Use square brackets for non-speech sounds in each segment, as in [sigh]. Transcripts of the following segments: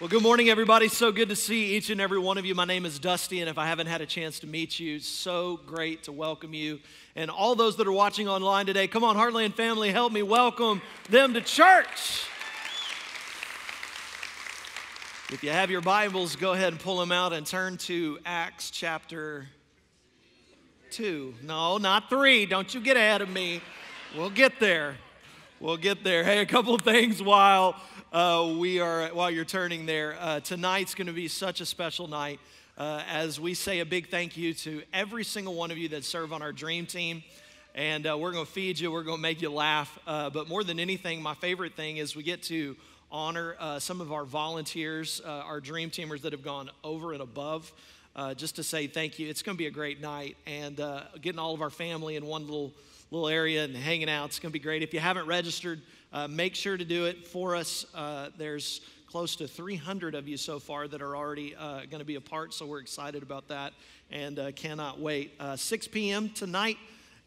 Well, good morning, everybody. So good to see each and every one of you. My name is Dusty, and if I haven't had a chance to meet you, so great to welcome you. And all those that are watching online today, come on, Heartland family, help me welcome them to church. If you have your Bibles, go ahead and pull them out and turn to Acts chapter 2. No, not 3. Don't you get ahead of me. We'll get there. We'll get there. Hey, a couple of things while uh, we are while you're turning there. Uh, tonight's going to be such a special night uh, as we say a big thank you to every single one of you that serve on our dream team. And uh, we're going to feed you, we're going to make you laugh. Uh, but more than anything, my favorite thing is we get to honor uh, some of our volunteers, our dream teamers that have gone over and above. just to say thank you. It's going to be a great night. And getting all of our family in one little little area and hanging out. It's going to be great. If you haven't registered, uh, make sure to do it for us. Uh, there's close to 300 of you so far that are already uh, going to be a part, so we're excited about that and uh, cannot wait. Uh, 6 p.m. tonight,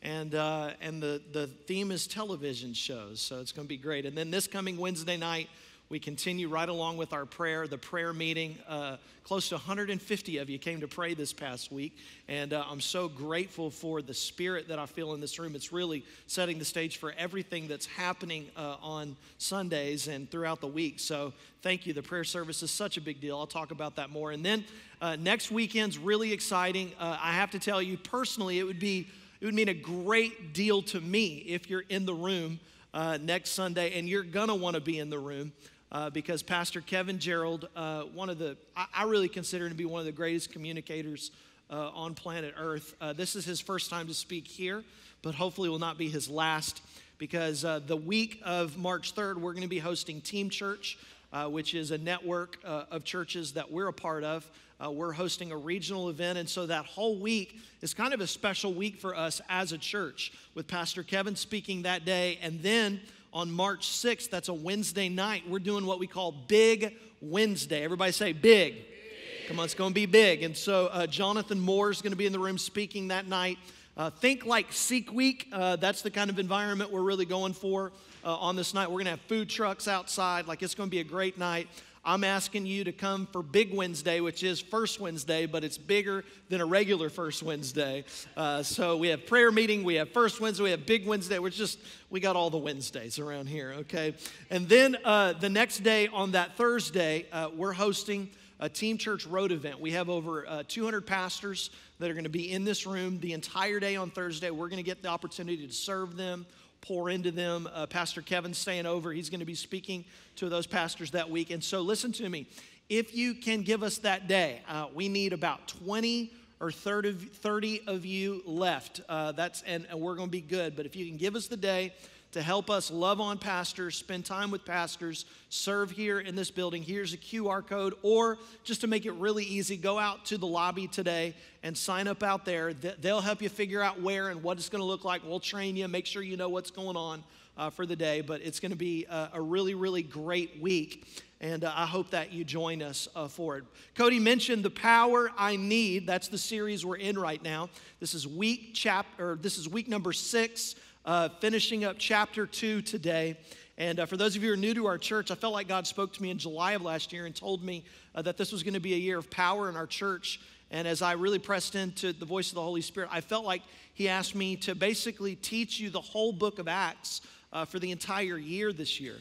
and, uh, and the, the theme is television shows, so it's going to be great. And then this coming Wednesday night, we continue right along with our prayer, the prayer meeting. Uh, close to 150 of you came to pray this past week, and uh, I'm so grateful for the spirit that I feel in this room. It's really setting the stage for everything that's happening uh, on Sundays and throughout the week. So thank you. The prayer service is such a big deal. I'll talk about that more. And then uh, next weekend's really exciting. Uh, I have to tell you personally, it would be it would mean a great deal to me if you're in the room. Uh, next Sunday, and you're gonna wanna be in the room uh, because Pastor Kevin Gerald, uh, one of the, I, I, really consider him to be one of the greatest communicators uh, on planet Earth. Uh, this is his first time to speak here, but hopefully will not be his last because uh, the week of March 3rd, we're going to be hosting Team Church, uh, which is a network of churches that we're a part of. we're hosting a regional event, and so that whole week is kind of a special week for us as a church, with Pastor Kevin speaking that day, and then on March 6th, that's a Wednesday night, we're doing what we call Big Wednesday. Everybody say big. big. Come on, it's going to be big. And so uh, Jonathan Moore is going to be in the room speaking that night. Uh, think like Seek Week. Uh, that's the kind of environment we're really going for uh, on this night. We're going to have food trucks outside. Like it's going to be a great night. I'm asking you to come for Big Wednesday, which is First Wednesday, but it's bigger than a regular First Wednesday. Uh, so we have prayer meeting, we have First Wednesday, we have Big Wednesday. We're just, we got all the Wednesdays around here, okay? And then uh, the next day on that Thursday, uh, we're hosting a Team Church Road event. We have over uh, 200 pastors that are going to be in this room the entire day on Thursday. We're going to get the opportunity to serve them pour into them. Uh, Pastor Kevin's staying over. He's going to be speaking to those pastors that week. And so, listen to me. If you can give us that day, uh, we need about 20 or 30 of you left. Uh, that's and, and we're going to be good. But if you can give us the day, to help us love on pastors, spend time with pastors, serve here in this building. Here's a QR code, or just to make it really easy, go out to the lobby today and sign up out there. They'll help you figure out where and what it's going to look like. We'll train you, make sure you know what's going on uh, for the day. But it's going to be a, a, really, really great week. And uh, I hope that you join us uh, for it. Cody mentioned the power I need. That's the series we're in right now. This is week chap, or this is week number six uh, finishing up chapter two today. And uh, for those of you who are new to our church, I felt like God spoke to me in July of last year and told me uh, that this was going to be a year of power in our church. And as I really pressed into the voice of the Holy Spirit, I felt like He asked me to basically teach you the whole book of Acts uh, for the entire year this year,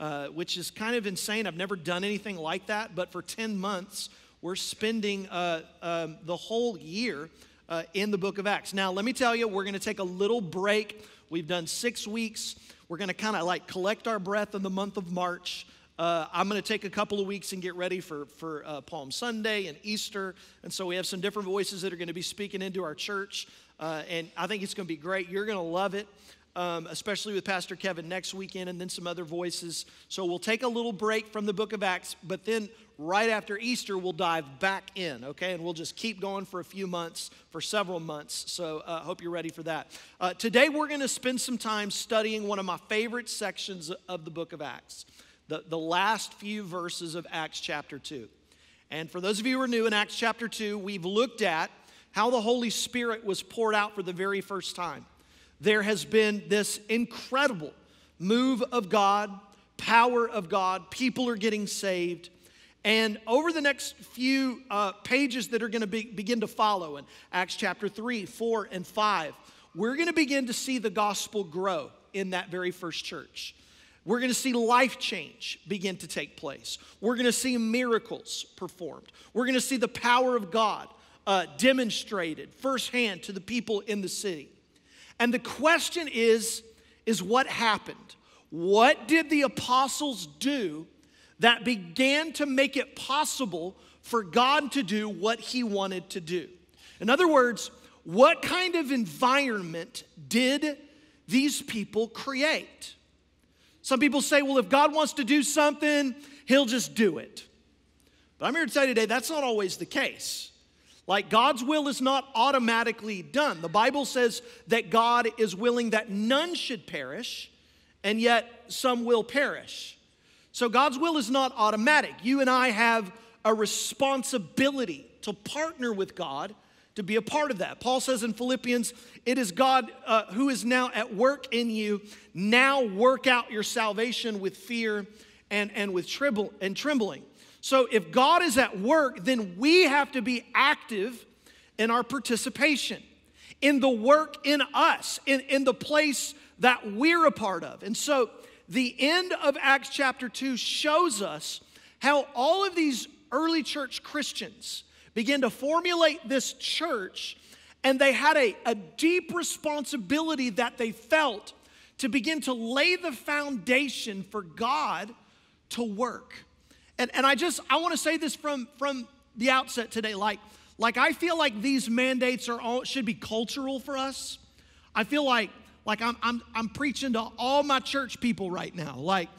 uh, which is kind of insane. I've never done anything like that, but for 10 months, we're spending uh, um, the whole year uh, in the book of Acts. Now, let me tell you, we're going to take a little break We've done six weeks. We're going to kind of like collect our breath in the month of March. Uh, I'm going to take a couple of weeks and get ready for, for uh, Palm Sunday and Easter. And so we have some different voices that are going to be speaking into our church. Uh, and I think it's going to be great. You're going to love it um, especially with Pastor Kevin next weekend, and then some other voices. So we'll take a little break from the book of Acts, but then right after Easter, we'll dive back in, okay? And we'll just keep going for a few months, for several months. So I uh, hope you're ready for that. Uh, today, we're going to spend some time studying one of my favorite sections of the book of Acts, the, the last few verses of Acts chapter 2. And for those of you who are new in Acts chapter 2, we've looked at how the Holy Spirit was poured out for the very first time there has been this incredible move of God, power of God. People are getting saved. And over the next few uh, pages that are going to be, begin to follow in Acts chapter 3, 4, and 5, we're going to begin to see the gospel grow in that very first church. We're going to see life change begin to take place. We're going to see miracles performed. We're going to see the power of God uh, demonstrated firsthand to the people in the city. And the question is, is what happened? What did the apostles do that began to make it possible for God to do what he wanted to do? In other words, what kind of environment did these people create? Some people say, well, if God wants to do something, he'll just do it. But I'm here to tell you today that's not always the case. Like God's will is not automatically done. The Bible says that God is willing that none should perish, and yet some will perish. So God's will is not automatic. You and I have a responsibility to partner with God to be a part of that. Paul says in Philippians, it is God uh, who is now at work in you. Now work out your salvation with fear and, and with tremble, and trembling. So if God is at work, then we have to be active in our participation, in the work in us, in, in the place that we're a part of. And so the end of Acts chapter 2 shows us how all of these early church Christians began to formulate this church, and they had a, a deep responsibility that they felt to begin to lay the foundation for God to work. And, and I just, I want to say this from, from the outset today. Like, like I feel like these mandates are all, should be cultural for us. I feel like, like I'm, I'm, I'm preaching to all my church people right now. Like,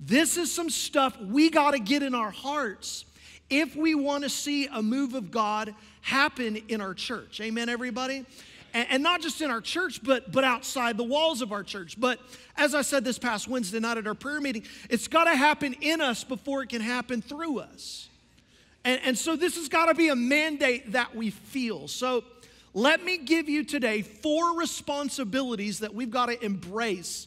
this is some stuff we got to get in our hearts if we want to see a move of God happen in our church. Amen, everybody? And, and not just in our church, but, but outside the walls of our church. But as I said this past Wednesday night at our prayer meeting, it's got to happen in us before it can happen through us. And, and so this has got to be a mandate that we feel. So let me give you today four responsibilities that we've got to embrace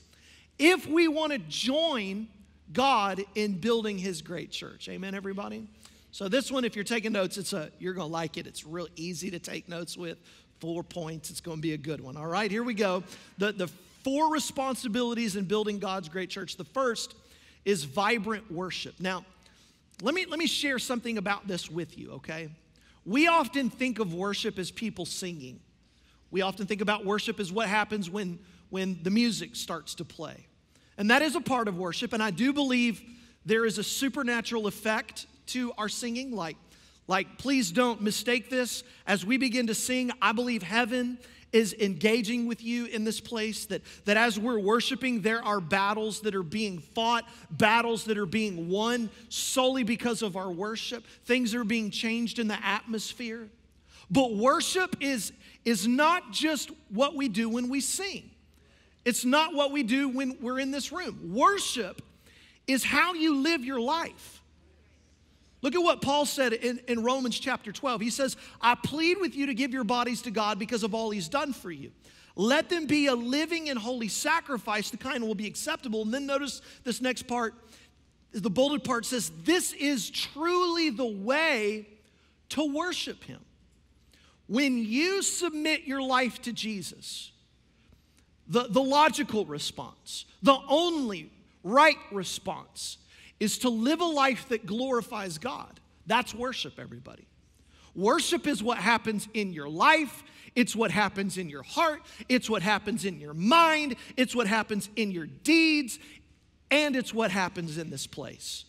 if we want to join God in building his great church. Amen, everybody? So this one, if you're taking notes, it's a you're gonna like it. It's real easy to take notes with four points. It's going to be a good one. All right, here we go. The, the four responsibilities in building God's great church. The first is vibrant worship. Now, let me, let me share something about this with you, okay? We often think of worship as people singing. We often think about worship as what happens when, when the music starts to play. And that is a part of worship. And I do believe there is a supernatural effect to our singing, like like, please don't mistake this. As we begin to sing, I believe heaven is engaging with you in this place. That, that as we're worshiping, there are battles that are being fought, battles that are being won solely because of our worship. Things are being changed in the atmosphere. But worship is, is not just what we do when we sing, it's not what we do when we're in this room. Worship is how you live your life. Look at what Paul said in, in Romans chapter 12. He says, I plead with you to give your bodies to God because of all he's done for you. Let them be a living and holy sacrifice, the kind will be acceptable. And then notice this next part, the bolded part says, This is truly the way to worship him. When you submit your life to Jesus, the, the logical response, the only right response is to live a life that glorifies God. That's worship, everybody. Worship is what happens in your life, it's what happens in your heart, it's what happens in your mind, it's what happens in your deeds, and it's what happens in this place.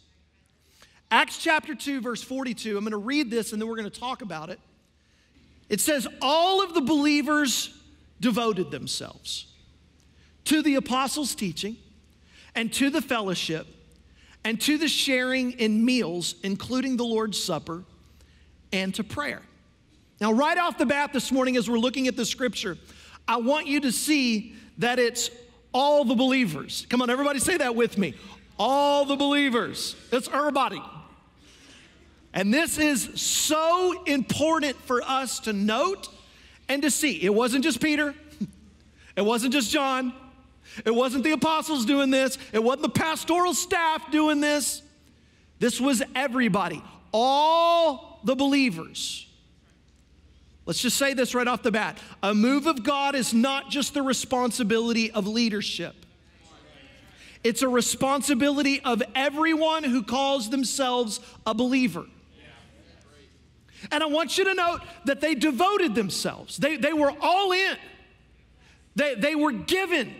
Acts chapter 2, verse 42, I'm going to read this and then we're going to talk about it. It says, All of the believers devoted themselves to the apostles' teaching and to the fellowship and to the sharing in meals, including the Lord's Supper, and to prayer. Now, right off the bat this morning, as we're looking at the scripture, I want you to see that it's all the believers. Come on, everybody say that with me. All the believers. It's everybody. And this is so important for us to note and to see. It wasn't just Peter, [laughs] it wasn't just John, it wasn't the apostles doing this, it wasn't the pastoral staff doing this. This was everybody, all the believers. Let's just say this right off the bat. A move of God is not just the responsibility of leadership. It's a responsibility of everyone who calls themselves a believer. And I want you to note that they devoted themselves, they, they were all in, they, they were given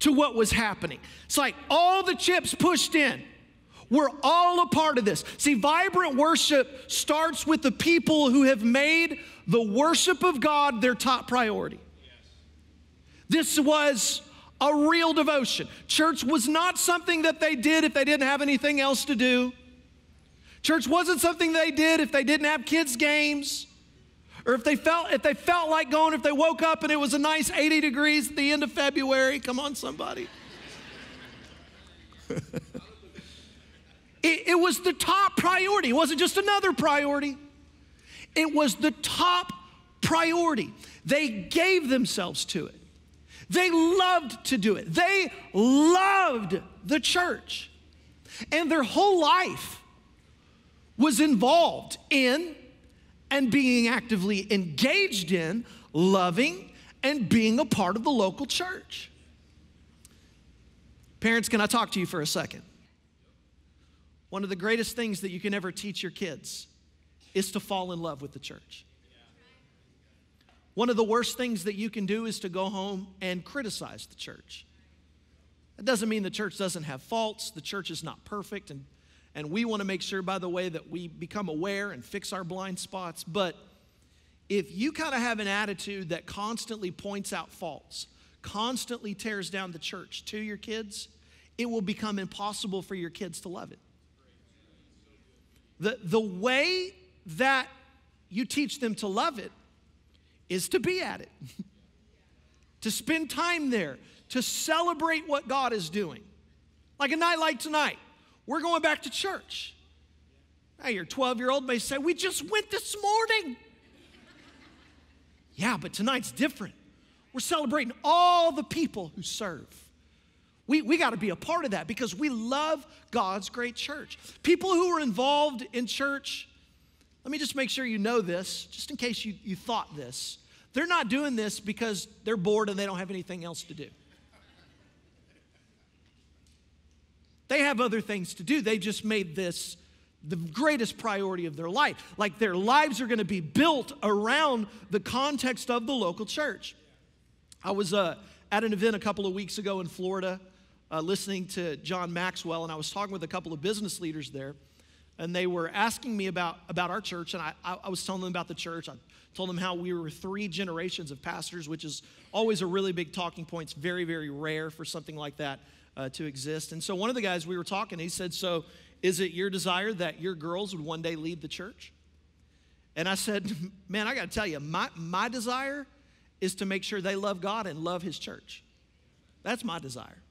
to what was happening. It's like all the chips pushed in. We're all a part of this. See, vibrant worship starts with the people who have made the worship of God their top priority. This was a real devotion. Church was not something that they did if they didn't have anything else to do. Church wasn't something they did if they didn't have kids' games or if they felt if they felt like going if they woke up and it was a nice 80 degrees at the end of February. Come on somebody. [laughs] it, it was the top priority. It wasn't just another priority. It was the top priority. They gave themselves to it. They loved to do it. They loved the church. And their whole life was involved in and being actively engaged in loving and being a part of the local church. Parents, can I talk to you for a second? One of the greatest things that you can ever teach your kids is to fall in love with the church. One of the worst things that you can do is to go home and criticize the church. That doesn't mean the church doesn't have faults, the church is not perfect, and, and we want to make sure, by the way, that we become aware and fix our blind spots. But if you kind of have an attitude that constantly points out faults, constantly tears down the church to your kids, it will become impossible for your kids to love it. The, the way that you teach them to love it is to be at it, [laughs] to spend time there, to celebrate what God is doing. Like a night like tonight, we're going back to church. Now, your 12 year old may say, We just went this morning. Yeah, but tonight's different. We're celebrating all the people who serve. We, we got to be a part of that because we love God's great church. People who are involved in church let me just make sure you know this, just in case you, you thought this. They're not doing this because they're bored and they don't have anything else to do. They have other things to do. They just made this the greatest priority of their life. Like their lives are going to be built around the context of the local church. I was uh, at an event a couple of weeks ago in Florida uh, listening to John Maxwell, and I was talking with a couple of business leaders there and they were asking me about, about our church, and I, I, was telling them about the church. I told them how we were three generations of pastors, which is always a really big talking point. It's very, very rare for something like that uh, to exist. And so one of the guys we were talking, he said, So is it your desire that your girls would one day lead the church? And I said, [laughs] Man, I got to tell you, my, my desire is to make sure they love God and love His church. That's my desire.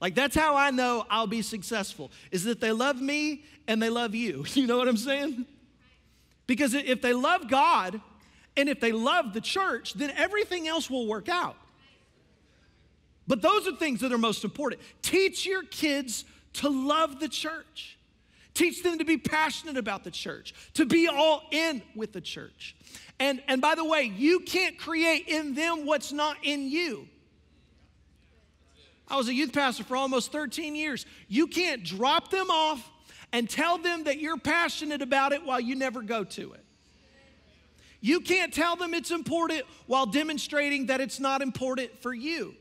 Like that's how I know I'll be successful is that they love me and they love you. [laughs] You know what I'm saying? Because if they love God and if they love the church, then everything else will work out. But those are things that are most important. Teach your kids to love the church. Teach them to be passionate about the church, to be all in with the church. And, and by the way, you can't create in them what's not in you. I was a youth pastor for almost 13 years. You can't drop them off and tell them that you're passionate about it while you never go to it. You can't tell them it's important while demonstrating that it's not important for you.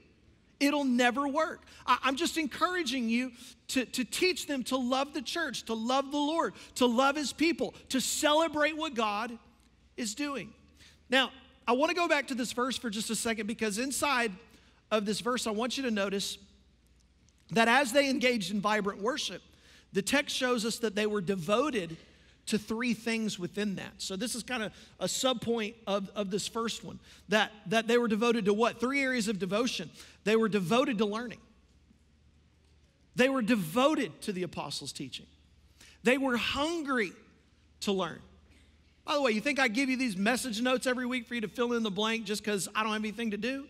It'll never work. I, am just encouraging you to, to teach them to love the church, to love the Lord, to love His people, to celebrate what God is doing. Now, I want to go back to this verse for just a second because inside of this verse, I want you to notice that as they engaged in vibrant worship, the text shows us that they were devoted to three things within that. So this is kind of a subpoint of, of this first one that, that they were devoted to what? Three areas of devotion. They were devoted to learning, they were devoted to the apostles' teaching, they were hungry to learn. By the way, you think I give you these message notes every week for you to fill in the blank just because I don't have anything to do?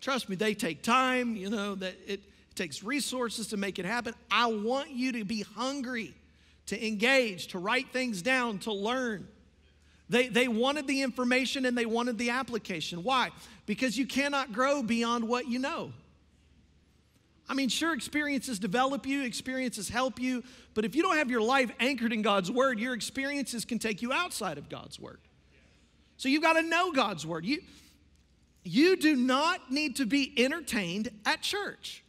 Trust me, they take time, you know, that it takes resources to make it happen. I want you to be hungry, to engage, to write things down, to learn. They, they wanted the information and they wanted the application. Why? Because you cannot grow beyond what you know. I mean, sure, experiences develop you, experiences help you, but if you don't have your life anchored in God's Word, your experiences can take you outside of God's Word. So you've got to know God's Word. You, you do not need to be entertained at church.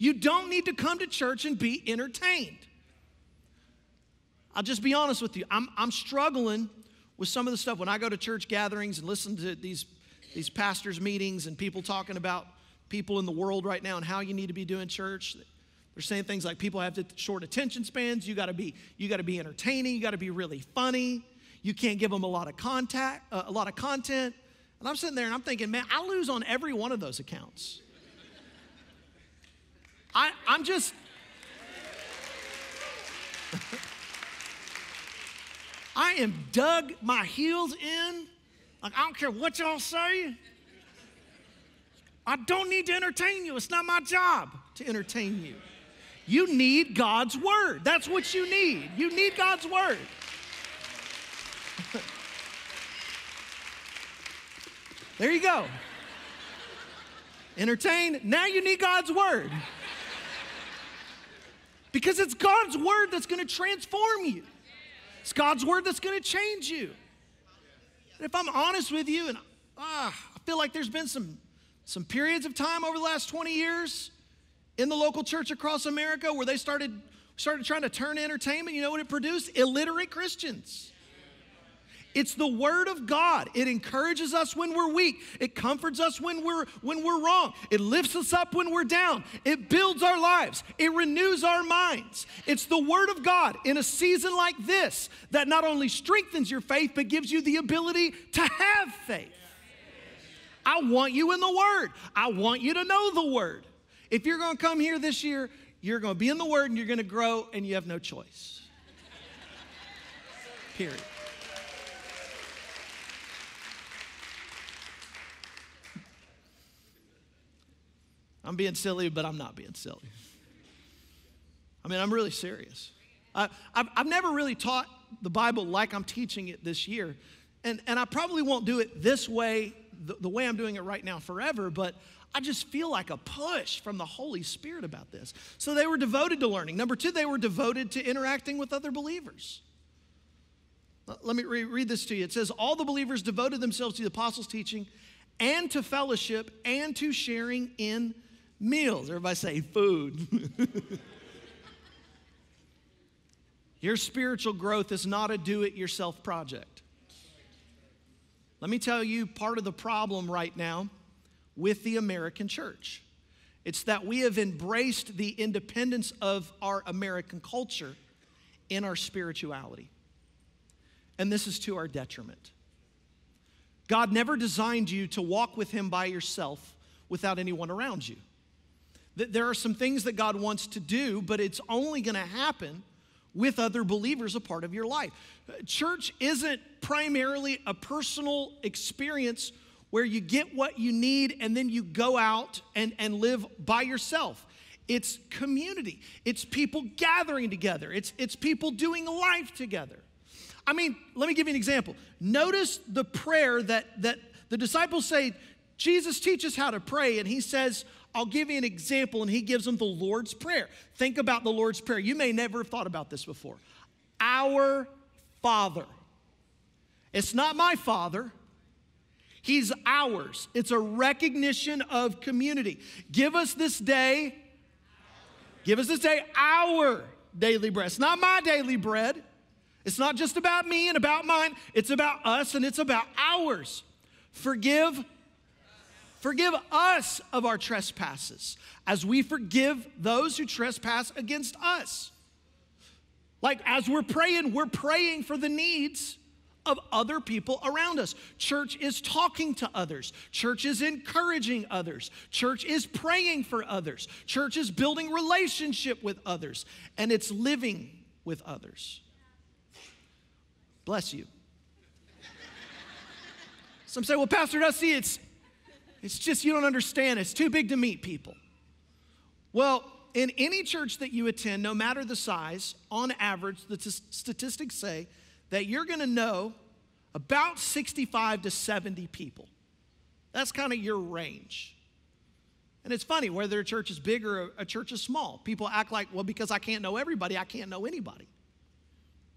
You don't need to come to church and be entertained. I'll just be honest with you. I'm, I'm struggling with some of the stuff when I go to church gatherings and listen to these these pastors' meetings and people talking about people in the world right now and how you need to be doing church. They're saying things like people have short attention spans. You got to be you got to be entertaining. You got to be really funny. You can't give them a lot of contact, uh, a lot of content. And I'm sitting there and I'm thinking, man, I lose on every one of those accounts. I, I'm just. I am dug my heels in like, I don't care what y'all say. I don't need to entertain you. It's not my job to entertain you. You need God's word. That's what you need. You need God's word. [laughs] there you go. Entertain. Now you need God's word. Because it's God's word that's going to transform you. It's God's word that's going to change you. And if I'm honest with you, and ah, I feel like there's been some, some periods of time over the last 20 years in the local church across America where they started, started trying to turn entertainment. You know what it produced? Illiterate Christians. It's the word of God. It encourages us when we're weak. It comforts us when we're when we're wrong. It lifts us up when we're down. It builds our lives. It renews our minds. It's the word of God in a season like this that not only strengthens your faith but gives you the ability to have faith. I want you in the word. I want you to know the word. If you're going to come here this year, you're going to be in the word and you're going to grow and you have no choice. Period. I'm being silly, but I'm not being silly. I mean, I'm really serious. I, have I've never really taught the Bible like I'm teaching it this year. And, and I probably won't do it this way, the, the way I'm doing it right now forever, but I just feel like a push from the Holy Spirit about this. So they were devoted to learning. Number two, they were devoted to interacting with other believers. Let me re- read this to you. It says, All the believers devoted themselves to the apostles' teaching and to fellowship and to sharing in meals. Everybody say food. [laughs] Your spiritual growth is not a do it yourself project. Let me tell you part of the problem right now with the American church. It's that we have embraced the independence of our American culture in our spirituality. And this is to our detriment. God never designed you to walk with Him by yourself without anyone around you. There are some things that God wants to do, but it's only going to happen with other believers a part of your life. Uh, church isn't primarily a personal experience where you get what you need and then you go out and, and live by yourself. It's community, it's people gathering together, it's, it's people doing life together. I mean, let me give you an example. Notice the prayer that, that the disciples say, Jesus, teach us how to pray. And he says, I'll give you an example, and he gives them the Lord's Prayer. Think about the Lord's Prayer. You may never have thought about this before. Our Father. It's not my Father, He's ours. It's a recognition of community. Give us this day, give us this day our daily bread. It's not my daily bread. It's not just about me and about mine, it's about us and it's about ours. Forgive Forgive us of our trespasses as we forgive those who trespass against us. Like as we're praying, we're praying for the needs of other people around us. Church is talking to others. Church is encouraging others. Church is praying for others. Church is building relationship with others and it's living with others. Bless you. Some say, well, Pastor Dusty, it's It's just you don't understand. It's too big to meet people. Well, in any church that you attend, no matter the size, on average, the t- statistics say that you're going to know about 65 to 70 people. That's kind of your range. And it's funny whether a church is big or a church is small. People act like, well, because I can't know everybody, I can't know anybody.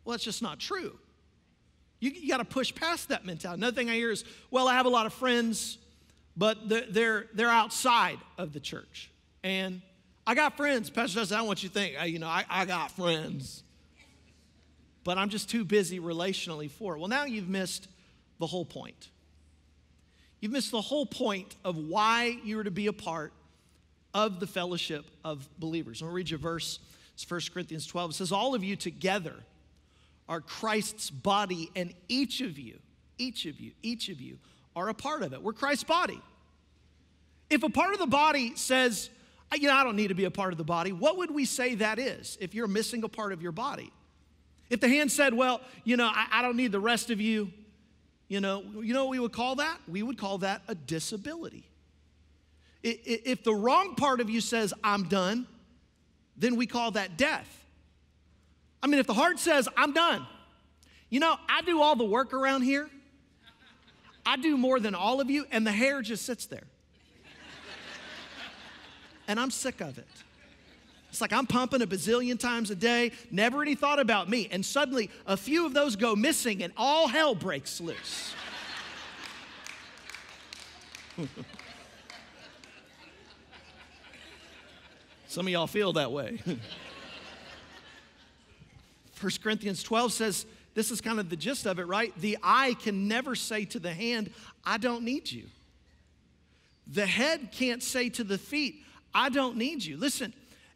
Well, that's just not true. You, you got to push past that mentality. Another thing I hear is, well, I have a lot of friends, but they're, they're outside of the church. And I got friends. Pastor Justin, I don't want you to think, you know, I, I got friends. But I'm just too busy relationally for it. Well, now you've missed the whole point. You've missed the whole point of why you are to be a part of the fellowship of believers. I'm going to read you a verse. It's 1 Corinthians 12. It says, All of you together are Christ's body, and each of you, each of you, each of you are a part of it. We're Christ's body. If a part of the body says, you know, I don't need to be a part of the body, what would we say that is if you're missing a part of your body? If the hand said, well, you know, I, I don't need the rest of you, you know, you know what we would call that? We would call that a disability. If the wrong part of you says, I'm done, then we call that death. I mean, if the heart says, I'm done, you know, I do all the work around here, I do more than all of you, and the hair just sits there. and I'm sick of it. It's like I'm pumping a bazillion times a day, never any thought about me. And suddenly a few of those go missing and all hell breaks loose. Some of y'all feel that way. [laughs] 1 Corinthians 12 says, this is kind of the gist of it, right? The eye can never say to the hand, I don't need you. The head can't say to the feet, I don't need you. Listen,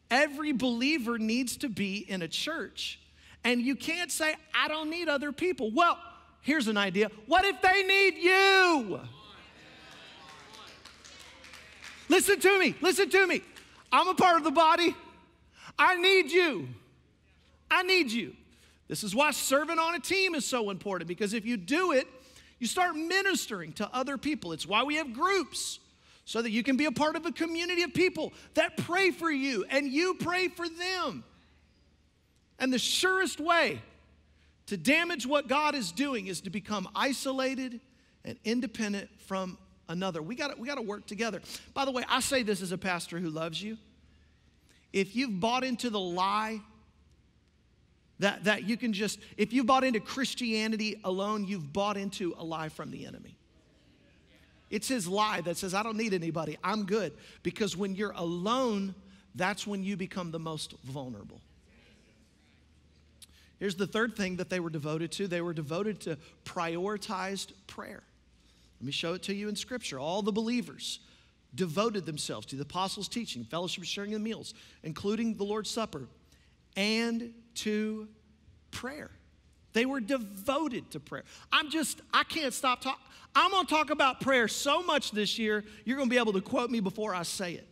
Every believer needs to be in a church. And you can't say, I don't need other people. Well, here's an idea. What if they need you? Listen to me. Listen to me. I'm a part of the body. I need you. I need you. This is why serving on a team is so important because if you do it, you start ministering to other people. It's why we have groups so that you can be a part of a community of people that pray for you and you pray for them. And the surest way to damage what God is doing is to become isolated and independent from another. We got we to work together. By the way, I say this as a pastor who loves you. If you've bought into the lie that, that you can just, if you've bought into Christianity alone, you've bought into a lie from the enemy. It's his lie that says, I don't need anybody, I'm good. Because when you're alone, that's when you become the most vulnerable. Here's the third thing that they were devoted to they were devoted to prioritized prayer. Let me show it to you in Scripture. All the believers devoted themselves to the apostles' teaching, fellowship, sharing the meals, including the Lord's Supper, and to prayer. They were devoted to prayer. I'm just, I can't stop talking. I'm to talk about prayer so much this year, you're to be able to quote me before I say it.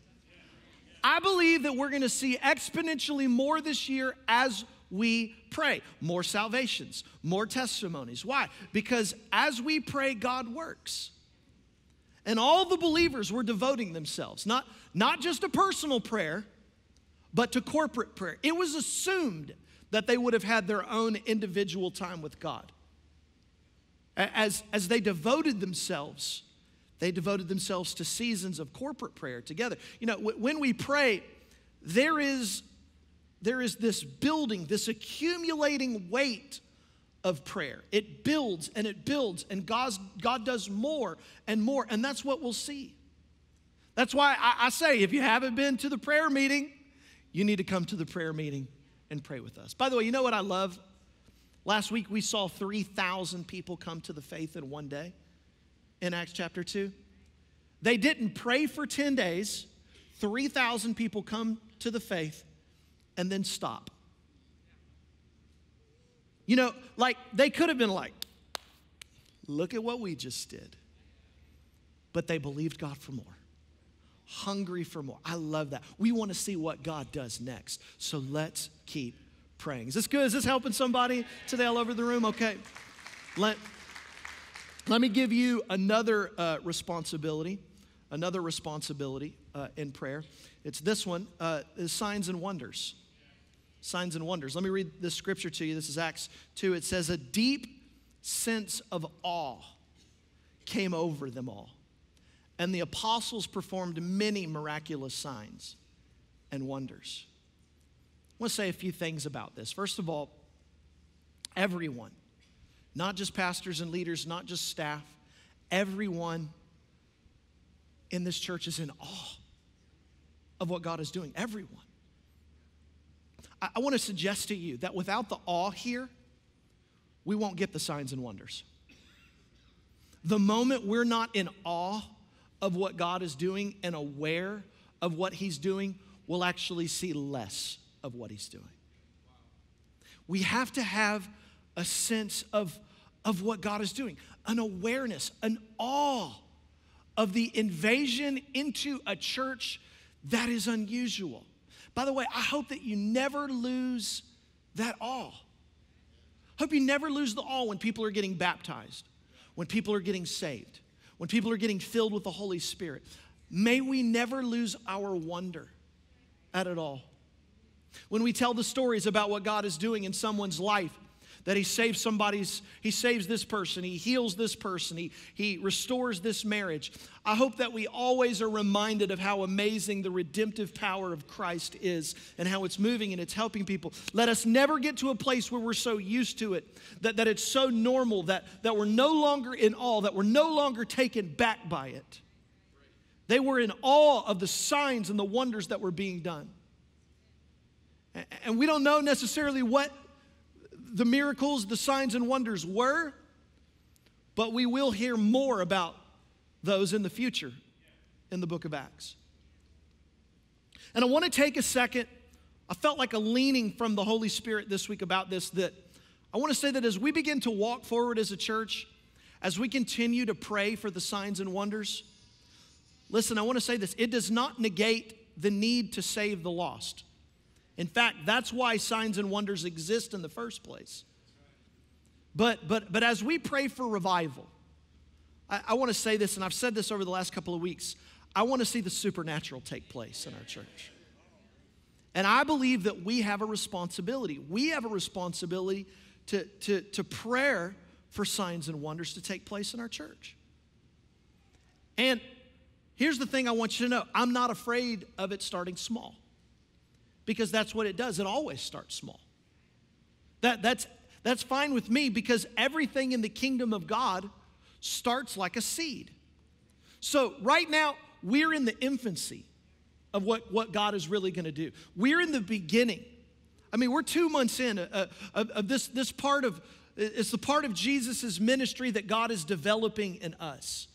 I believe that we're to see exponentially more this year as we pray. More salvations, more testimonies. Why? Because as we pray, God works. And all the believers were devoting themselves, not, not just a personal prayer, but to corporate prayer. It was assumed that they would have had their own individual time with God. As, as they devoted themselves, they devoted themselves to seasons of corporate prayer together. You know, when we pray, there is, there is this building, this accumulating weight of prayer. It builds and it builds, and God's, God does more and more, and that's what we'll see. That's why I, I say if you haven't been to the prayer meeting, you need to come to the prayer meeting and pray with us. By the way, you know what I love Last week we saw 3,000 people come to the faith in one day in Acts chapter 2. They didn't pray for 10 days, 3,000 people come to the faith and then stop. You know, like they could have been like, look at what we just did. But they believed God for more, hungry for more. I love that. We want to see what God does next. So let's keep praying. Is this good? Is this helping somebody today all over the room? Okay. Let, let me give you another uh, responsibility. another responsibility uh, in prayer. It's this one uh, is signs and wonders. Signs and wonders. Let me read this scripture to you. This is Acts 2. It says, A deep sense of awe came over them all. And the apostles performed many miraculous signs and wonders. I want to say a few things about this. First of all, everyone, not just pastors and leaders, not just staff, everyone in this church is in awe of what God is doing. Everyone. I, I want to suggest to you that without the awe here, we won't get the signs and wonders. The moment we're not in awe of what God is doing and aware of what He's doing, we'll actually see less of what He's doing. We have to have a sense of, of what God is doing, an awareness, an awe of the invasion into a church that is unusual. By the way, I hope that you never lose that awe. Hope you never lose the awe when people are getting baptized, when people are getting saved, when people are getting filled with the Holy Spirit. May we never lose our wonder at it all. When we tell the stories about what God is doing in someone's life, that he saves somebody's, he saves this person, he heals this person, he, he restores this marriage. I hope that we always are reminded of how amazing the redemptive power of Christ is and how it's moving and it's helping people. Let us never get to a place where we're so used to it, that, that it's so normal, that, that we're no longer in awe, that we're no longer taken back by it. They were in awe of the signs and the wonders that were being done. And we don't know necessarily what the miracles, the signs, and wonders were, but we will hear more about those in the future in the book of Acts. And I want to take a second. I felt like a leaning from the Holy Spirit this week about this that I want to say that as we begin to walk forward as a church, as we continue to pray for the signs and wonders, listen, I want to say this it does not negate the need to save the lost. In fact, that's why signs and wonders exist in the first place. But, but, but as we pray for revival, I, I want to say this, and I've said this over the last couple of weeks. I want to see the supernatural take place in our church. And I believe that we have a responsibility. We have a responsibility to, to, to prayer for signs and wonders to take place in our church. And here's the thing I want you to know I'm not afraid of it starting small because that's what it does. It always starts small. That, that's, that's fine with me because everything in the kingdom of God starts like a seed. So, right now, we're in the infancy of what, what God is really going to do. We're in the beginning. I mean, we're two months in uh, uh, of this, this part of, it's the part of Jesus' ministry that God is developing in us.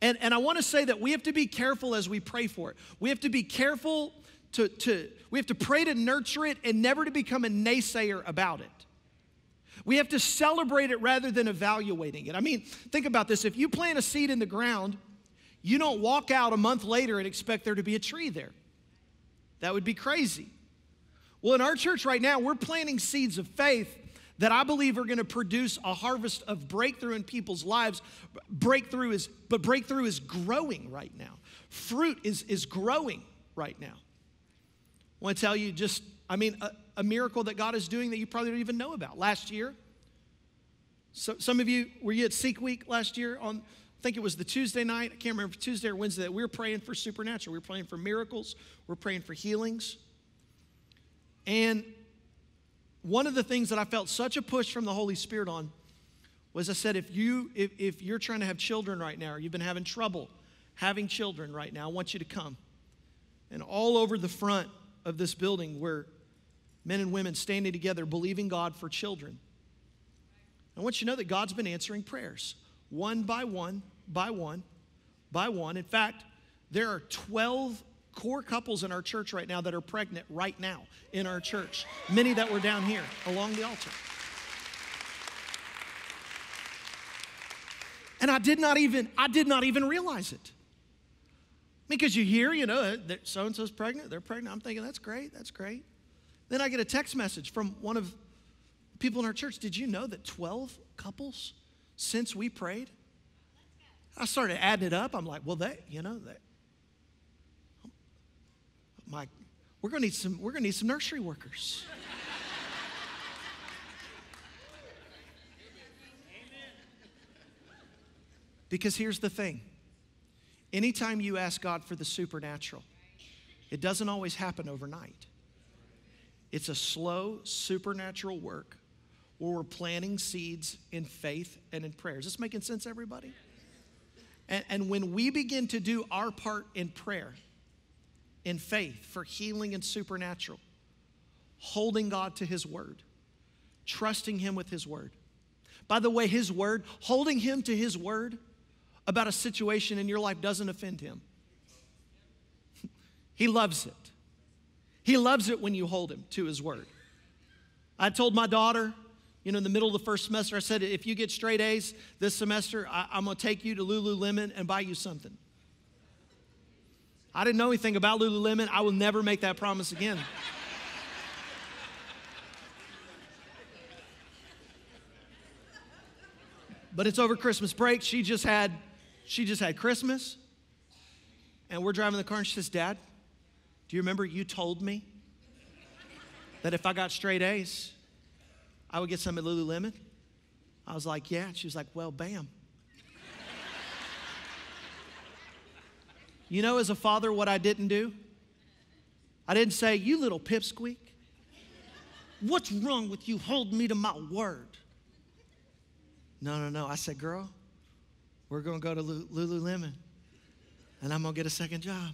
And, and I want to say that we have to be careful as we pray for it. We have to be careful to, to, we have to pray to nurture it and never to become a naysayer about it. We have to celebrate it rather than evaluating it. I mean, think about this. If you plant a seed in the ground, you don't walk out a month later and expect there to be a tree there. That would be crazy. Well, in our church right now, we're planting seeds of faith that I believe are going to produce a harvest of breakthrough in people's lives. Breakthrough is, but breakthrough is growing right now. Fruit is, is growing right now. I want to tell you just, I mean, a, a, miracle that God is doing that you probably don't even know about. Last year, so some of you, were you at Seek Week last year on, I think it was the Tuesday night, I can't remember, Tuesday or Wednesday, we were praying for supernatural. We were praying for miracles, we we're praying for healings. And one of the things that I felt such a push from the Holy Spirit on was I said, if you if, if you're trying to have children right now, or you've been having trouble having children right now, I want you to come. And all over the front of this building were men and women standing together believing God for children. I want you to know that God's been answering prayers one by one, by one, by one. In fact, there are 12 core couples in our church right now that are pregnant right now in our church, many that were down here along the altar. And I did not even I did not even realize it. Because you hear, you know, that so and so's pregnant, they're pregnant. I'm thinking, that's great, that's great. Then I get a text message from one of people in our church. Did you know that 12 couples since we prayed I started adding it up. I'm like, well, they, you know, they, my, we're gonna need some, we're gonna need some nursery workers. [laughs] Because here's the thing anytime you ask God for the supernatural, it doesn't always happen overnight. It's a slow, supernatural work where we're planting seeds in faith and in prayer. Is this making sense, everybody? And, and when we begin to do our part in prayer, in faith for healing and supernatural, holding God to His word, trusting Him with His word. By the way, His word, holding Him to His word about a situation in your life doesn't offend Him. [laughs] he loves it. He loves it when you hold Him to His word. I told my daughter, you know, in the middle of the first semester, I said, if you get straight A's this semester, I, am going to take you to Lululemon and buy you something. I didn't know anything about Lululemon. I will never make that promise again. [laughs] but it's over Christmas break. She just had she just had Christmas. And we're driving the car and she says, "Dad, do you remember you told me that if I got straight A's, I would get some at Lululemon?" I was like, "Yeah." She was like, "Well, bam." You know, as a father, what I didn't do? I didn't say, You little pipsqueak, what's wrong with you holding me to my word? No, no, no. I said, Girl, we're going to go to Lululemon and I'm going to get a second job.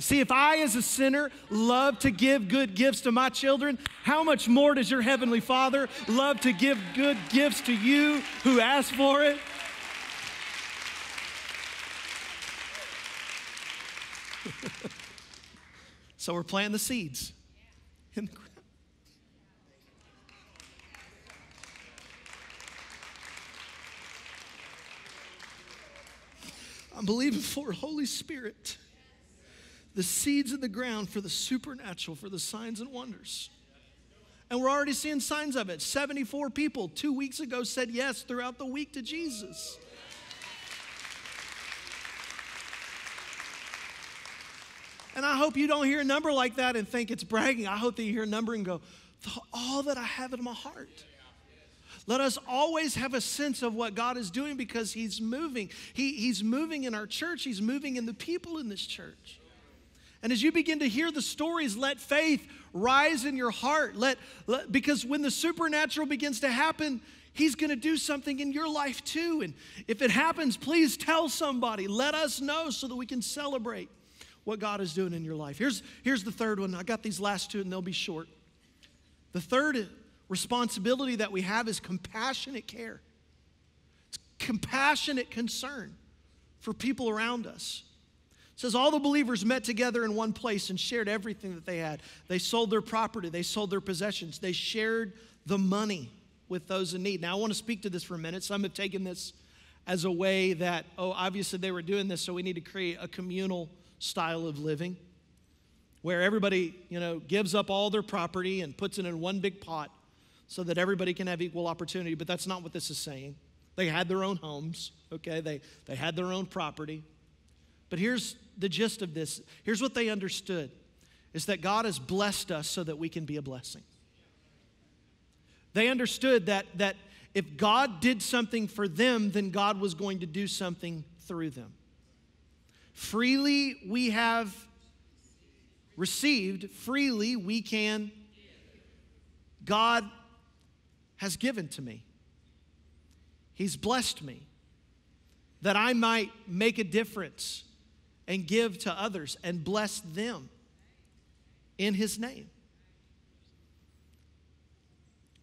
See, if I, as a sinner, love to give good gifts to my children, how much more does your Heavenly Father love to give good gifts to you who ask for it? [laughs] so we're planting the seeds in the ground. I'm believing for Holy Spirit the seeds in the ground for the supernatural, for the signs and wonders. And we're already seeing signs of it. 74 people two weeks ago said yes throughout the week to Jesus. And I hope you don't hear a number like that and think it's bragging. I hope that you hear a number and go, all that I have in my heart. Let us always have a sense of what God is doing because He's moving. He, he's moving in our church, He's moving in the people in this church. And as you begin to hear the stories, let faith rise in your heart. Let, let because when the supernatural begins to happen, He's going to do something in your life too. And if it happens, please tell somebody. Let us know so that we can celebrate what God is doing in your life. Here's, here's the third one. I got these last two, and they'll be short. The third responsibility that we have is compassionate care. It's compassionate concern for people around us says all the believers met together in one place and shared everything that they had. They sold their property, they sold their possessions, they shared the money with those in need. Now, I want to speak to this for a minute. Some have taken this as a way that, oh, obviously they were doing this, so we need to create a communal style of living where everybody, you know, gives up all their property and puts it in one big pot so that everybody can have equal opportunity. But that's not what this is saying. They had their own homes, okay? They, they had their own property. But here's the gist of this here's what they understood is that God has blessed us so that we can be a blessing. They understood that, that if God did something for them, then God was going to do something through them. Freely we have received, freely we can. God has given to me. He's blessed me that I might make a difference and give to others and bless them in His name.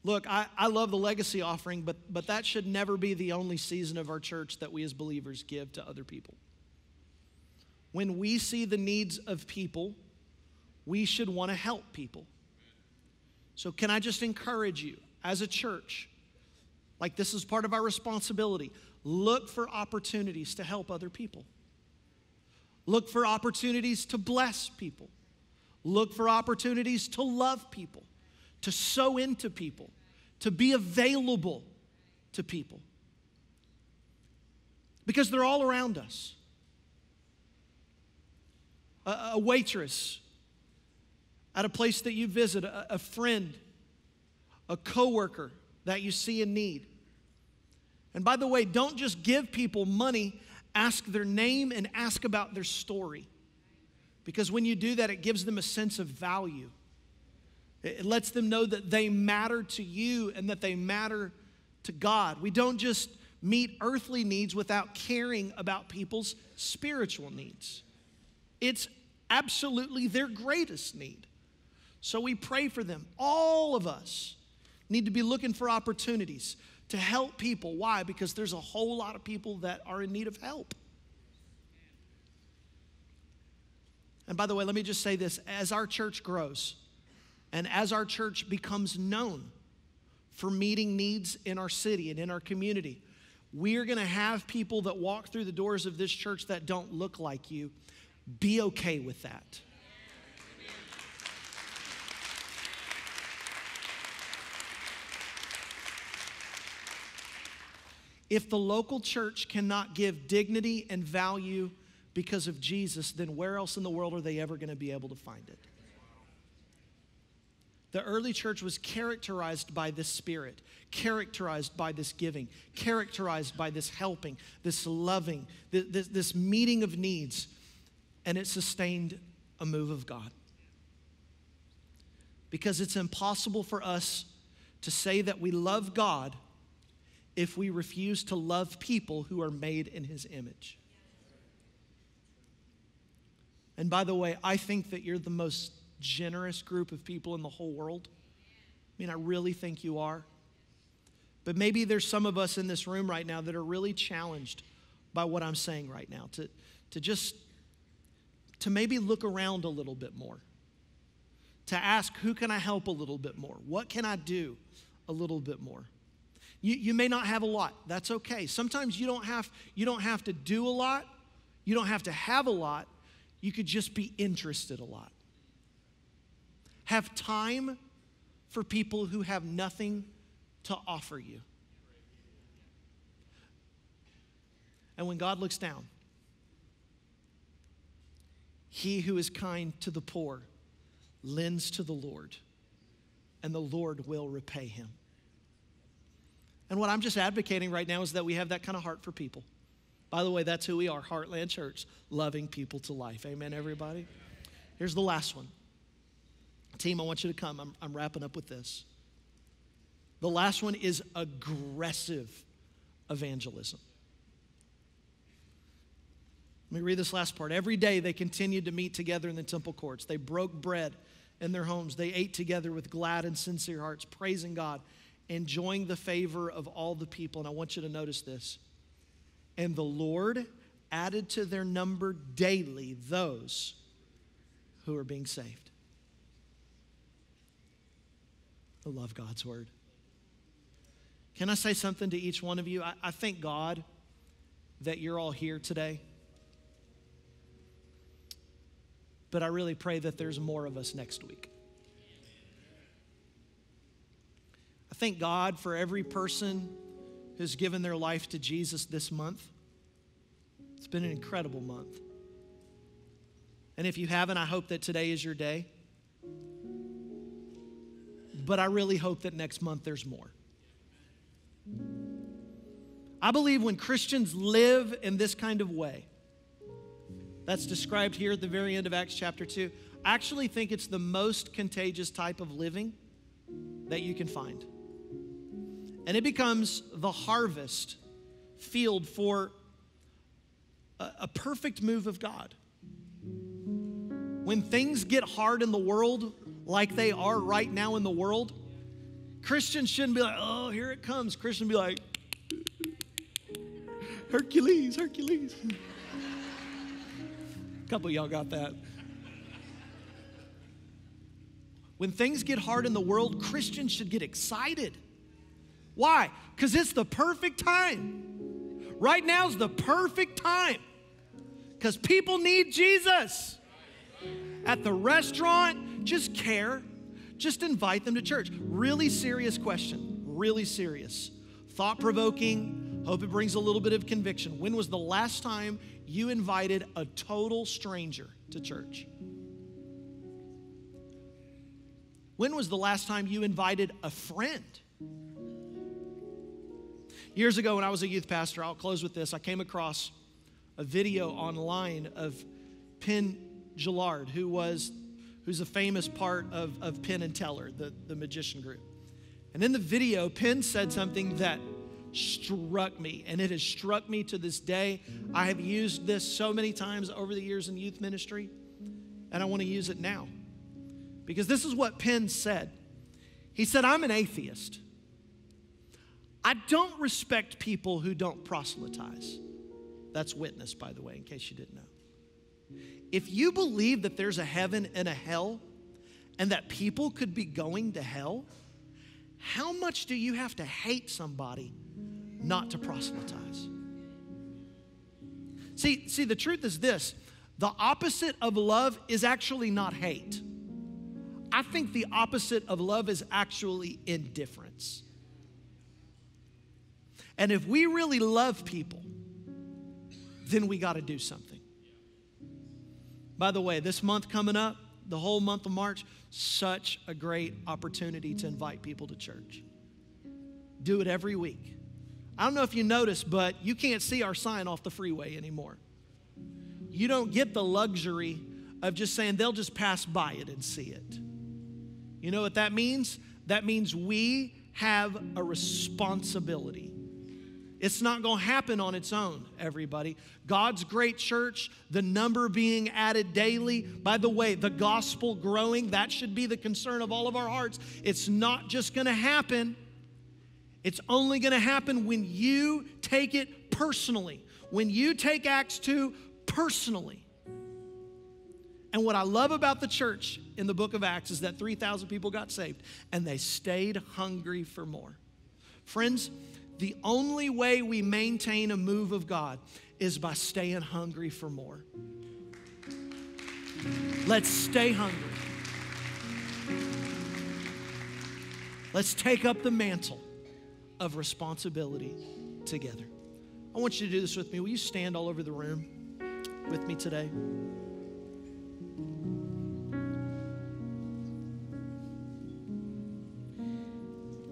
Look, I, I love the legacy offering, but, but that should never be the only season of our church that we as believers give to other people. When we see the needs of people, we should want to help people. So, can I just encourage you as a church, like this is part of our responsibility, look for opportunities to help other people. Look for opportunities to bless people. Look for opportunities to love people, to sow into people, to be available to people. Because they're all around us. A, a waitress at a place that you visit, a, a friend, a coworker that you see in need. And by the way, don't just give people money, ask their name and ask about their story. Because when you do that, it gives them a sense of value. It lets them know that they matter to you and that they matter to God. We don't just meet earthly needs without caring about people's spiritual needs. It's absolutely their greatest need. So we pray for them. All of us need to be looking for opportunities to help people. Why? Because there's a whole lot of people that are in need of help. And by the way, let me just say this as our church grows and as our church becomes known for meeting needs in our city and in our community, we are going to have people that walk through the doors of this church that don't look like you. Be okay with that. If the local church cannot give dignity and value because of Jesus, then where else in the world are they ever going to be able to find it? The early church was characterized by this spirit, characterized by this giving, characterized by this helping, this loving, this, this, meeting of needs, and it sustained a move of God. Because it's impossible for us to say that we love God if we refuse to love people who are made in his image. And by the way, I think that you're the most generous group of people in the whole world. I mean, I really think you are. But maybe there's some of us in this room right now that are really challenged by what I'm saying right now to, to just to maybe look around a little bit more. To ask, who can I help a little bit more? What can I do a little bit more? You, you may not have a lot. That's okay. Sometimes you don't have you don't have to do a lot. You don't have to have a lot. You could just be interested a lot. Have time for people who have nothing to offer you. And when God looks down, he who is kind to the poor lends to the Lord, and the Lord will repay him. And what I'm just advocating right now is that we have that kind of heart for people. By the way, that's who we are Heartland Church, loving people to life. Amen, everybody? Here's the last one. Team, I want you to come. I'm, I'm wrapping up with this. The last one is aggressive evangelism. Let me read this last part. Every day they continued to meet together in the temple courts. They broke bread in their homes. They ate together with glad and sincere hearts, praising God, enjoying the favor of all the people. And I want you to notice this and the Lord added to their number daily those who are being saved. I love God's word. Can I say something to each one of you? I, I thank God that you're all here today. But I really pray that there's more of us next week. I thank God for every person who's given their life to Jesus this month. It's been an incredible month. And if you haven't, I hope that today is your day. But I really hope that next month there's more. I believe when Christians live in this kind of way, that's described here at the very end of Acts chapter 2, I actually think it's the most contagious type of living that you can find and it becomes the harvest field for a, a perfect move of God. When things get hard in the world, like they are right now in the world, Christians shouldn't be like, oh, here it comes. Christians be like, Hercules, Hercules. [laughs] A couple y'all got that. When things get hard in the world, Christians should get excited. Why? Because it's the perfect time. Right now is the perfect time. Because people need Jesus. At the restaurant, just care. just invite them to church. Really serious question, really serious. Thought provoking, hope it brings a little bit of conviction. When was the last time you invited a total stranger to church? When was the last time you invited a friend? Years ago, when I was a youth pastor, I'll close with this. I came across a video online of Penn Jillette, who was who's a famous part of, of Penn and Teller, the, the magician group. And in the video, Penn said something that struck me, and it has struck me to this day. I have used this so many times over the years in youth ministry, and I want to use it now. Because this is what Penn said. He said, I'm an atheist. I don't respect people who don't proselytize. That's witness, by the way, in case you didn't know. If you believe that there's a heaven and a hell and that people could be going to hell, how much do you have to hate somebody not to proselytize? See, see, the truth is this the opposite of love is actually not hate. I think the opposite of love is actually indifference. And if we really love people, then we got to do something. By the way, this month coming up, the whole month of March, such a great opportunity to invite people to church. Do it every week. I don't know if you noticed, but you can't see our sign off the freeway anymore. You don't get the luxury of just saying they'll just pass by it and see it. You know what that means? That means we have a responsibility it's not going to happen on its own, everybody. God's great church, the number being added daily. By the way, the gospel growing, that should be the concern of all of our hearts. It's not just going to happen, it's only going to happen when you take it personally, when you take Acts 2 personally. And what I love about the church in the book of Acts is that 3,000 people got saved and they stayed hungry for more. Friends, the only way we maintain a move of God is by staying hungry for more. Let's stay hungry. Let's take up the mantle of responsibility together. I want you to do this with me. Will you stand all over the room with me today?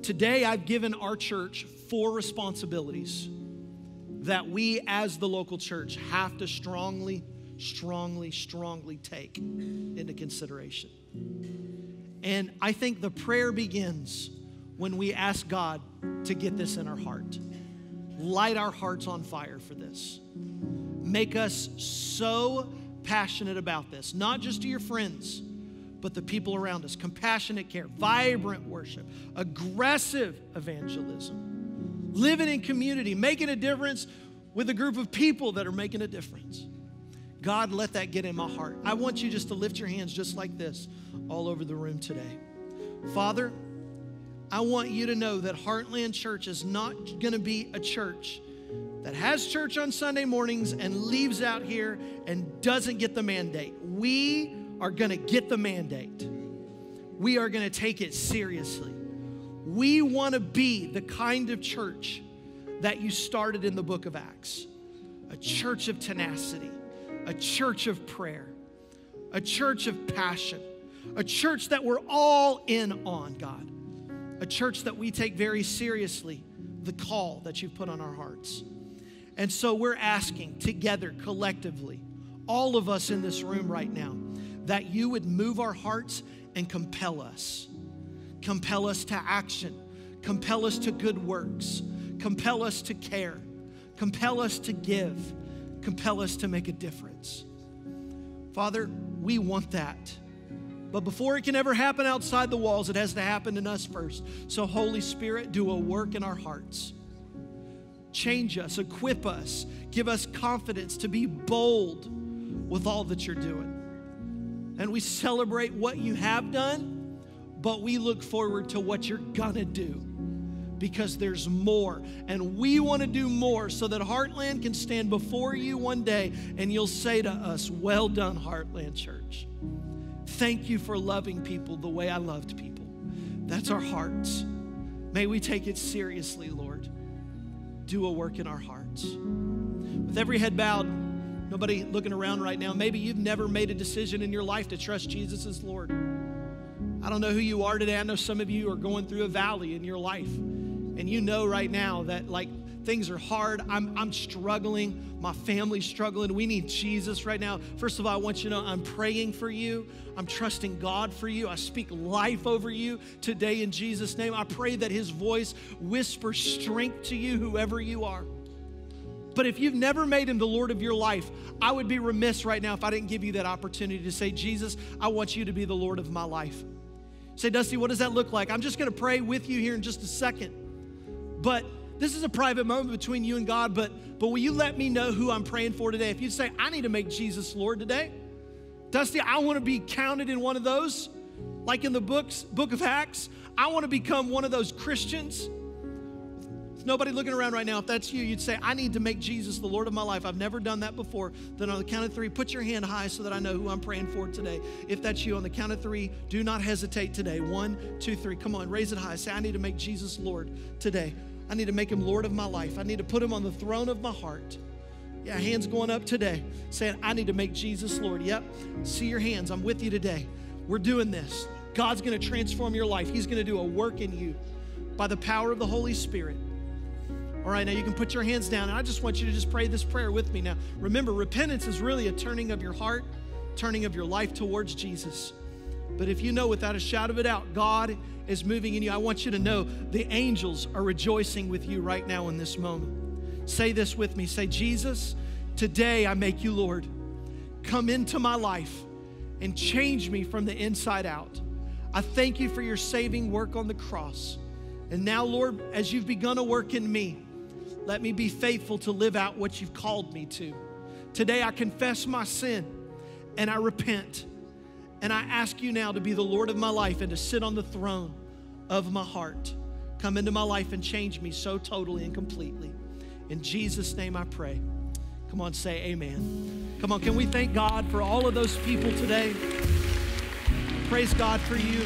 Today, I've given our church four responsibilities that we as the local church have to strongly, strongly, strongly take into consideration. And I think the prayer begins when we ask God to get this in our heart. Light our hearts on fire for this. Make us so passionate about this, not just to your friends but the people around us. Compassionate care, vibrant worship, aggressive evangelism, living in community, making a difference with a group of people that are making a difference. God, let that get in my heart. I want you just to lift your hands just like this all over the room today. Father, I want you to know that Heartland Church is not going to be a church that has church on Sunday mornings and leaves out here and doesn't get the mandate. We are going to get the mandate. We are going to take it seriously. We want to be the kind of church that you started in the book of Acts a church of tenacity, a church of prayer, a church of passion, a church that we're all in on, God, a church that we take very seriously the call that you've put on our hearts. And so we're asking together, collectively, all of us in this room right now, that you would move our hearts and compel us. Compel us to action. Compel us to good works. Compel us to care. Compel us to give. Compel us to make a difference. Father, we want that. But before it can ever happen outside the walls, it has to happen in us first. So, Holy Spirit, do a work in our hearts. Change us, equip us, give us confidence to be bold with all that you're doing and we celebrate what you have done, but we look forward to what you're gonna do because there's more. And we want to do more so that Heartland can stand before you one day and you'll say to us, Well done, Heartland Church. Thank you for loving people the way I loved people. That's our hearts. May we take it seriously, Lord. Do a work in our hearts. With every head bowed, nobody looking around right now, maybe you've never made a decision in your life to trust Jesus as Lord. I don't know who you are today. I know some of you are going through a valley in your life. And you know right now that, like, things are hard. I'm, I'm struggling. My family's struggling. We need Jesus right now. First of all, I want you to know I'm praying for you. I'm trusting God for you. I speak life over you today in Jesus' name. I pray that His voice whispers strength to you, whoever you are. But if you've never made Him the Lord of your life, I would be remiss right now if I didn't give you that opportunity to say, Jesus, I want you to be the Lord of my life. Say, Dusty, what does that look like? I'm just going to pray with you here in just a second. But this is a private moment between you and God, but, but will you let me know who I'm praying for today? If you say, I need to make Jesus Lord today, Dusty, I want to be counted in one of those, like in the books, book of Acts. I want to become one of those Christians. There's nobody looking around right now. If that's you, you'd say, I need to make Jesus the Lord of my life. I've never done that before. Then on the count of three, put your hand high so that I know who I'm praying for today. If that's you, on the count of three, do not hesitate today. One, two, three. Come on, raise it high. Say, I need to make Jesus Lord today. I need to make him Lord of my life. I need to put him on the throne of my heart. Yeah, hands going up today saying, I need to make Jesus Lord. Yep, see your hands. I'm with you today. We're doing this. God's going to transform your life, He's going to do a work in you by the power of the Holy Spirit. All right, now you can put your hands down, and I just want you to just pray this prayer with me. Now, remember, repentance is really a turning of your heart, turning of your life towards Jesus. But if you know without a shadow of a doubt, God is moving in you, I want you to know the angels are rejoicing with you right now in this moment. Say this with me. Say, Jesus, today I make you Lord. Come into my life and change me from the inside out. I thank you for your saving work on the cross. And now, Lord, as you've begun a work in me, let me be faithful to live out what you've called me to. Today I confess my sin and I repent. And I ask you now to be the Lord of my life and to sit on the throne of my heart. Come into my life and change me so totally and completely. In Jesus' name I pray. Come on, say amen. Come on, can we thank God for all of those people today? Praise God for you.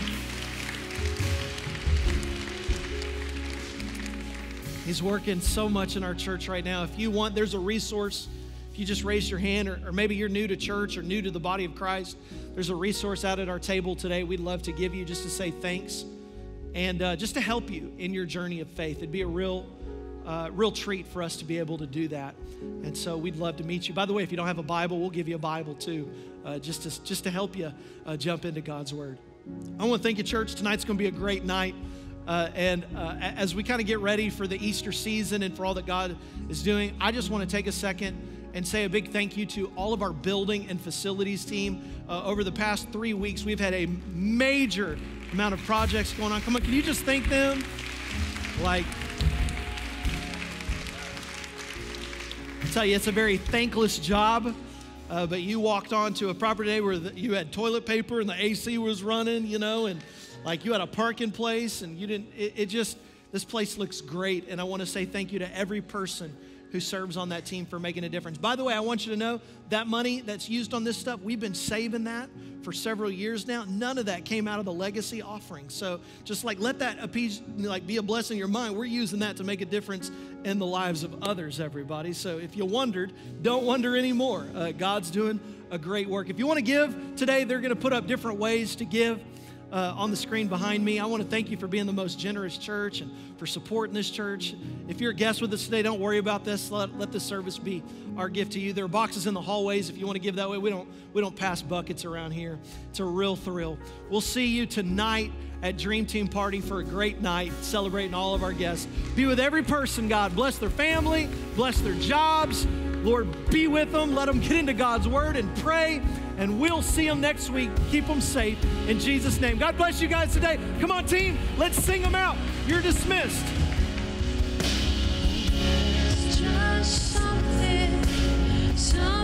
He's working so much in our church right now. If you want, there's a resource. If you just raise your hand, or, or maybe you're new to church or new to the body of Christ, there's a resource out at our table today we'd love to give you just to say thanks and uh, just to help you in your journey of faith. It'd be a real, uh, real treat for us to be able to do that. And so we'd love to meet you. By the way, if you don't have a Bible, we'll give you a Bible too, uh, just, to, just to help you uh, jump into God's Word. I want to thank you, church. Tonight's going to be a great night. Uh, and uh, as we kind of get ready for the Easter season and for all that God is doing, I just want to take a second and say a big thank you to all of our building and facilities team. Uh, over the past three weeks, we've had a major amount of projects going on. Come on, can you just thank them? Like, I tell you, it's a very thankless job. Uh, but you walked onto a property today where the, you had toilet paper and the AC was running, you know, and like you had a parking place and you didn't, it, it just, this place looks great. And I want to say thank you to every person who serves on that team for making a difference. By the way, I want you to know that money that's used on this stuff, we've been saving that for several years now. None of that came out of the legacy offering. So just like let that appease, like be a blessing in your mind. We're using that to make a difference in the lives of others, everybody. So if you wondered, don't wonder anymore. Uh, God's doing a great work. If you want to give today, they're going to put up different ways to give uh, on the screen behind me. I want to thank you for being the most generous church and for supporting this church. If you're a guest with us today, don't worry about this. Let, let this service be our gift to you. There are boxes in the hallways if you want to give that way. We don't, we don't pass buckets around here. It's a real thrill. We'll see you tonight at Dream Team Party for a great night, celebrating all of our guests. Be with every person, God. Bless their family, bless their jobs. Lord, be with them. Let them get into God's word and pray and we'll see them next week. Keep them safe in Jesus' name. God bless you guys today. Come on, team, let's sing them out. You're dismissed. It's just something, something